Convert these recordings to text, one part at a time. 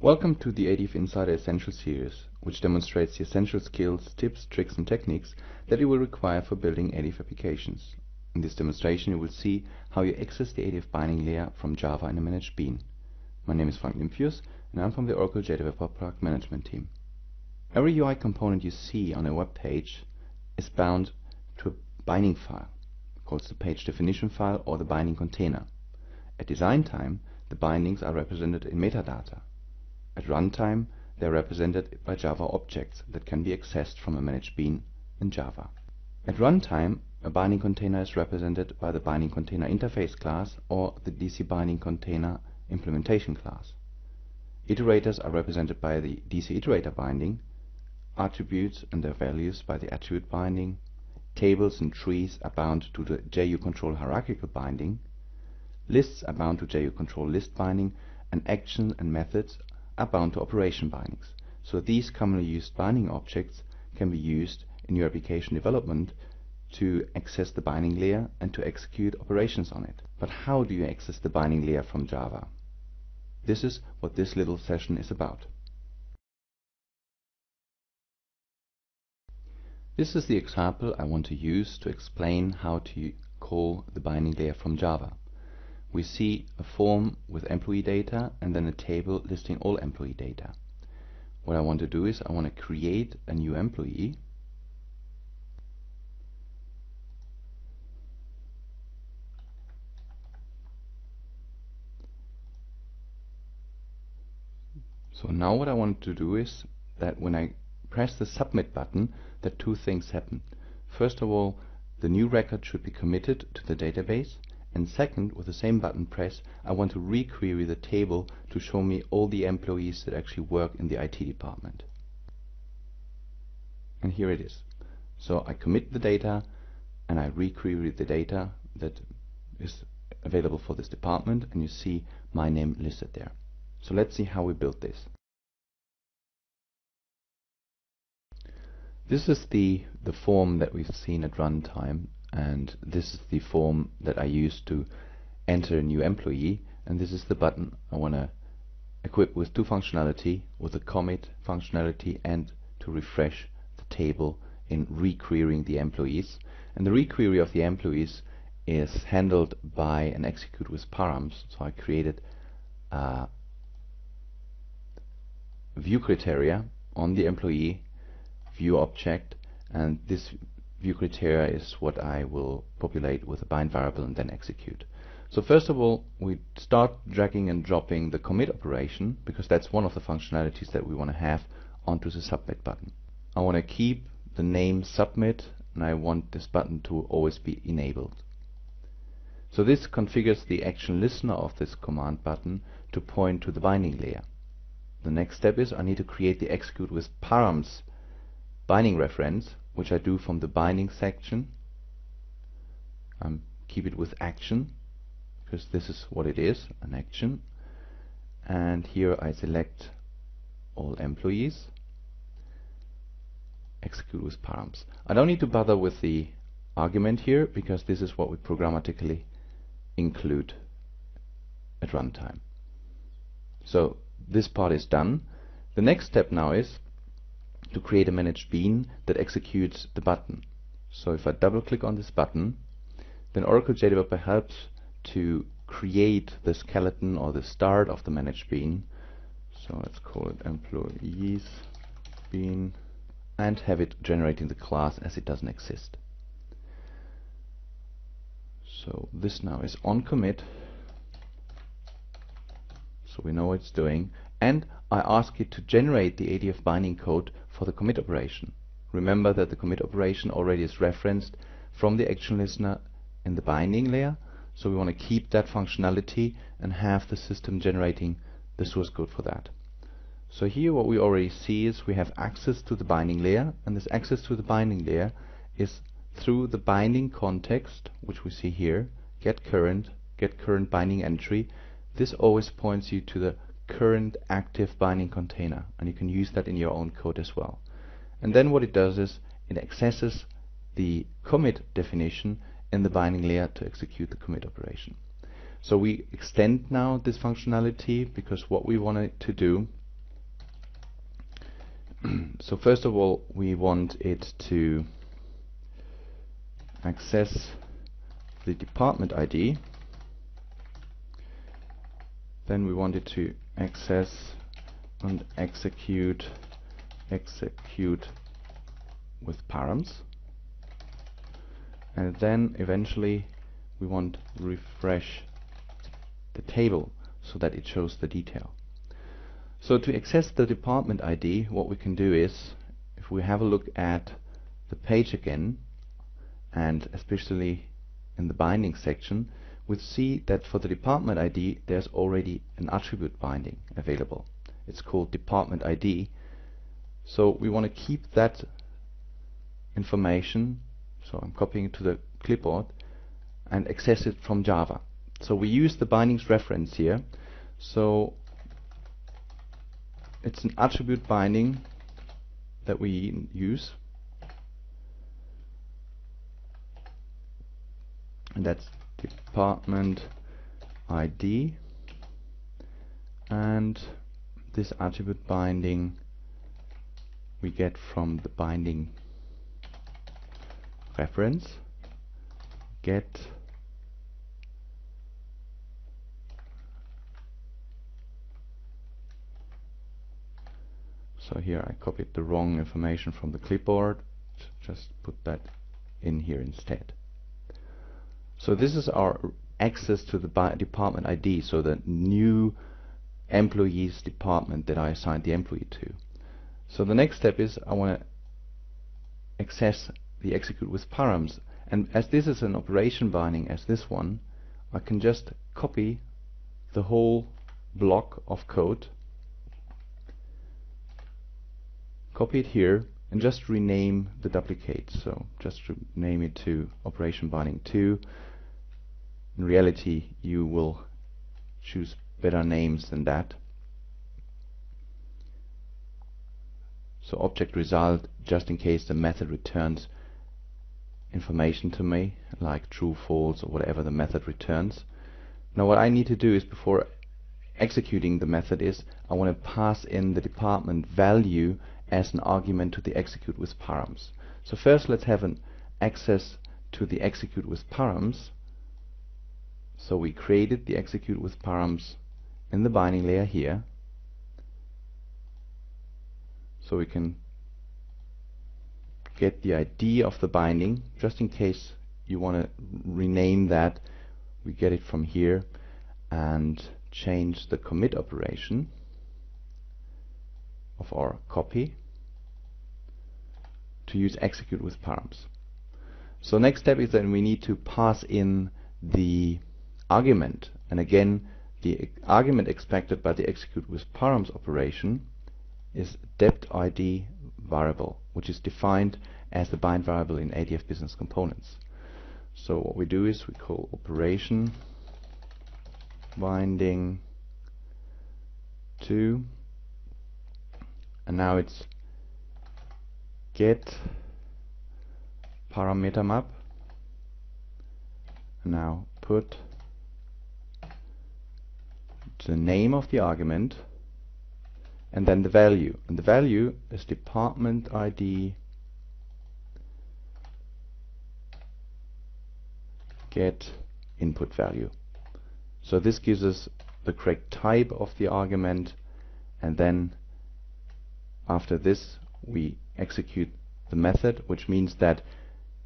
Welcome to the ADF Insider Essential series, which demonstrates the essential skills, tips, tricks and techniques that you will require for building ADF applications. In this demonstration you will see how you access the ADF binding layer from Java in a managed bean. My name is Frank Nimphius and I'm from the Oracle JDeveloper Product Management team. Every UI component you see on a web page is bound to a binding file, called the page definition file or the binding container. At design time, the bindings are represented in metadata. At runtime, they are represented by Java objects that can be accessed from a managed bean in Java. At runtime, a binding container is represented by the binding container interface class or the DC binding container implementation class. Iterators are represented by the DC iterator binding, attributes and their values by the attribute binding, tables and trees are bound to the JU control hierarchical binding, lists are bound to JU control list binding, and actions and methods are bound to operation bindings. So these commonly used binding objects can be used in your application development to access the binding layer and to execute operations on it. But how do you access the binding layer from Java? This is what this little session is about. This is the example I want to use to explain how to call the binding layer from Java we see a form with employee data and then a table listing all employee data. What I want to do is I want to create a new employee So now what I want to do is that when I press the submit button that two things happen. First of all the new record should be committed to the database and second, with the same button press, I want to requery the table to show me all the employees that actually work in the IT department. And here it is. So I commit the data and I requery the data that is available for this department and you see my name listed there. So let's see how we built this. This is the, the form that we've seen at runtime and this is the form that I use to enter a new employee. And this is the button I want to equip with two functionality with the commit functionality and to refresh the table in requerying the employees. And the requery of the employees is handled by an execute with params. So I created a view criteria on the employee view object. And this view criteria is what I will populate with a bind variable and then execute. So first of all, we start dragging and dropping the commit operation because that's one of the functionalities that we want to have onto the submit button. I want to keep the name submit and I want this button to always be enabled. So this configures the action listener of this command button to point to the binding layer. The next step is I need to create the execute with params binding reference which I do from the binding section. Um, keep it with action because this is what it is, an action. And here I select all employees, execute with params. I don't need to bother with the argument here because this is what we programmatically include at runtime. So this part is done. The next step now is to create a managed bean that executes the button. So if I double click on this button, then Oracle JDeveloper helps to create the skeleton or the start of the managed bean. So let's call it employees bean and have it generating the class as it doesn't exist. So this now is on commit. So we know what it's doing. And I ask it to generate the ADF binding code for the commit operation. Remember that the commit operation already is referenced from the action listener in the binding layer, so we want to keep that functionality and have the system generating the source code for that. So here what we already see is we have access to the binding layer, and this access to the binding layer is through the binding context, which we see here, get current, get current binding entry. This always points you to the current active binding container and you can use that in your own code as well. And then what it does is it accesses the commit definition in the binding layer to execute the commit operation. So we extend now this functionality because what we wanted to do so first of all we want it to access the department ID then we want it to access and execute execute with params and then eventually we want to refresh the table so that it shows the detail. So to access the department ID what we can do is if we have a look at the page again and especially in the binding section we see that for the department ID there's already an attribute binding available. It's called department ID so we want to keep that information so I'm copying it to the clipboard and access it from Java. So we use the bindings reference here. So it's an attribute binding that we use. And that's department ID and this attribute binding we get from the binding reference get so here I copied the wrong information from the clipboard. Just put that in here instead so this is our access to the department ID so the new employees department that I assigned the employee to. So the next step is I want to access the execute with params. And as this is an operation binding as this one I can just copy the whole block of code copy it here and just rename the duplicate. So just rename it to operation binding 2 in reality you will choose better names than that. So object result just in case the method returns information to me like true false or whatever the method returns. Now what I need to do is before executing the method is I want to pass in the department value as an argument to the execute with params. So first let's have an access to the execute with params. So we created the execute with params in the binding layer here. So we can get the ID of the binding. Just in case you want to rename that we get it from here and change the commit operation of our copy to use execute with params so next step is that we need to pass in the argument and again the argument expected by the execute with params operation is dept ID variable which is defined as the bind variable in ADF business components. So what we do is we call operation binding to and now it's get parameter map. And now put the name of the argument and then the value. And the value is department ID get input value. So this gives us the correct type of the argument and then after this we execute the method which means that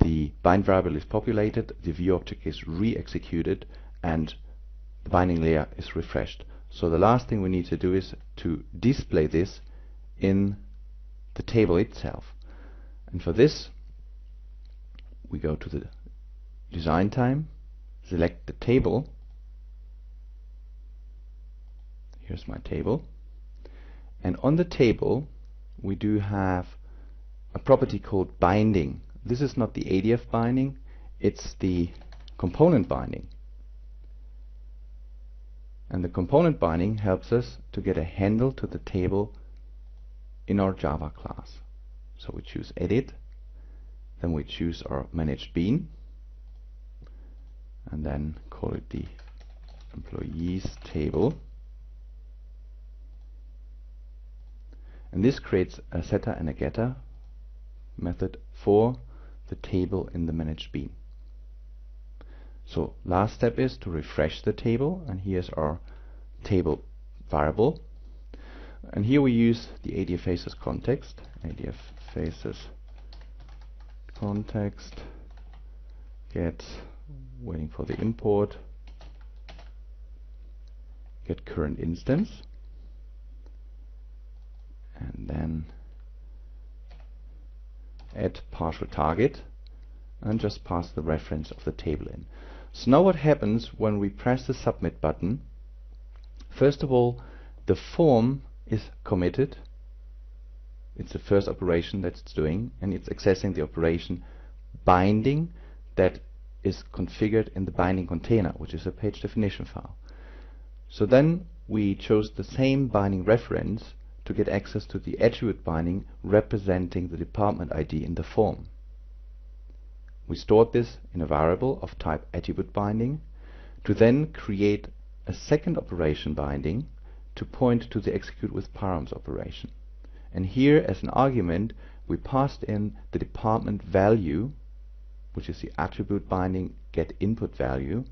the bind variable is populated the view object is re-executed and the binding layer is refreshed so the last thing we need to do is to display this in the table itself. And for this, we go to the design time, select the table. Here's my table. And on the table, we do have a property called binding. This is not the ADF binding, it's the component binding and the component binding helps us to get a handle to the table in our Java class. So we choose edit, then we choose our managed bean, and then call it the employees table. And this creates a setter and a getter method for the table in the managed bean. So last step is to refresh the table and here's our table variable. And here we use the ADF faces context. ADF faces context get waiting for the import get current instance then add partial target and just pass the reference of the table in. So now what happens when we press the submit button? First of all the form is committed. It's the first operation that it's doing and it's accessing the operation binding that is configured in the binding container which is a page definition file. So then we chose the same binding reference to get access to the attribute binding representing the department ID in the form. We stored this in a variable of type attribute binding to then create a second operation binding to point to the execute with params operation. And here as an argument we passed in the department value which is the attribute binding get input value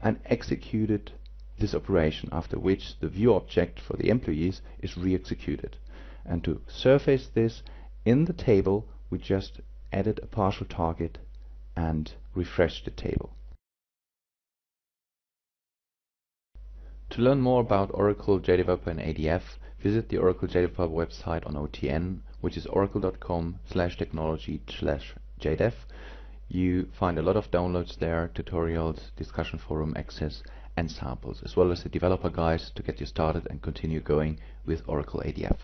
and executed this operation after which the view object for the employees is re-executed. And to surface this in the table we just added a partial target and refreshed the table. To learn more about Oracle JDeveloper and ADF, visit the Oracle JDeveloper website on OTN, which is oracle.com slash technology slash JDEV. You find a lot of downloads there, tutorials, discussion forum access, and samples, as well as the developer guides to get you started and continue going with Oracle ADF.